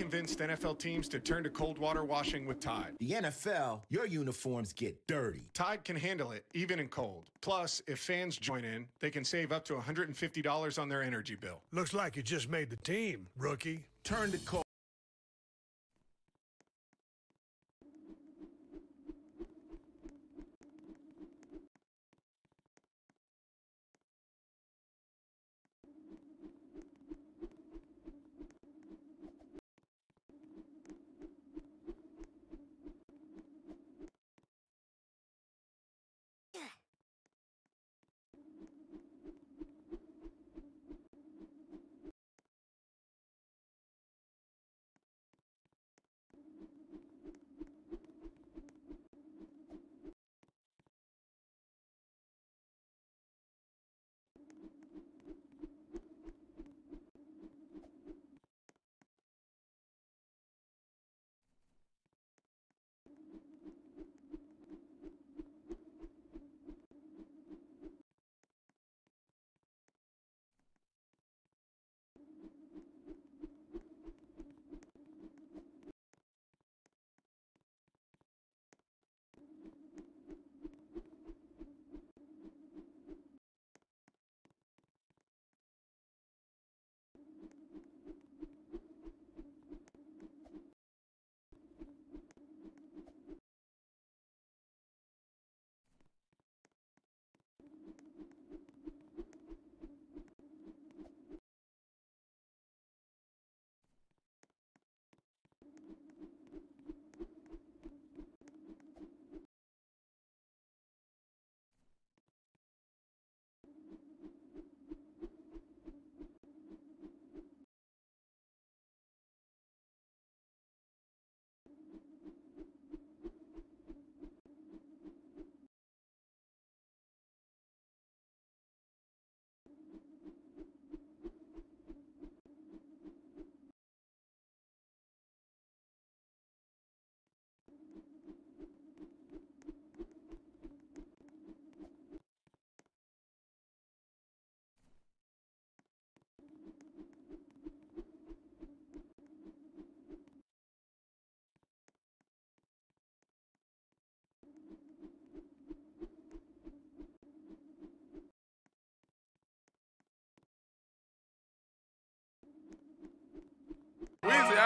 convinced NFL teams to turn to cold water washing with Tide. The NFL, your uniforms get dirty. Tide can handle it, even in cold. Plus, if fans join in, they can save up to $150 on their energy bill. Looks like you just made the team, rookie. Turn to cold.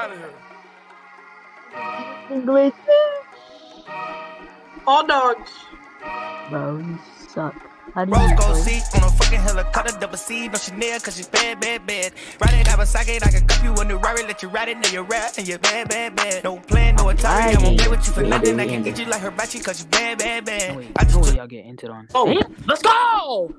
Out of here. English. All dogs. Bro, you suck. How do you Rose gold play? seat on a fucking helicopter, double C, no Chanel, cause she's bad, bad, bad. Ride it, Kawasaki, I can cup you a new Rari, let you ride it, now you're rap, and you're bad, bad, bad. No plan, no Atari, I won't play with you for nothing, I can get you like Hibachi, cause you bad, bad, bad. I just y'all get into it on. Oh, let's go!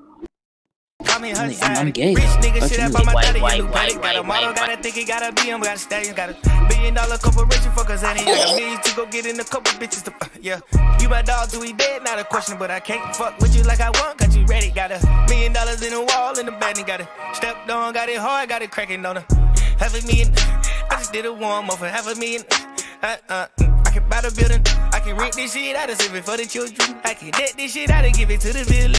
Me I'm- gay. Rich nigga Fuck shit up on my White, daddy. white, white, paddy. Got a white, model, white, got a white. think he got a BM, got a stallion, got a billion dollar corporation. Fuck us, and he got a million to go get in a couple bitches. To, yeah, you my dog till we dead, not a question, but I can't fuck with you like I want. Got you ready, got a million dollars in the wall in the bed, and got it stepped on, got it hard, got it cracking on her. Half a million, I just did a warm up for half a million. Uh, uh, I can buy the building, I can rent this shit out of save it for the children. I can debt this shit out and give it to the village.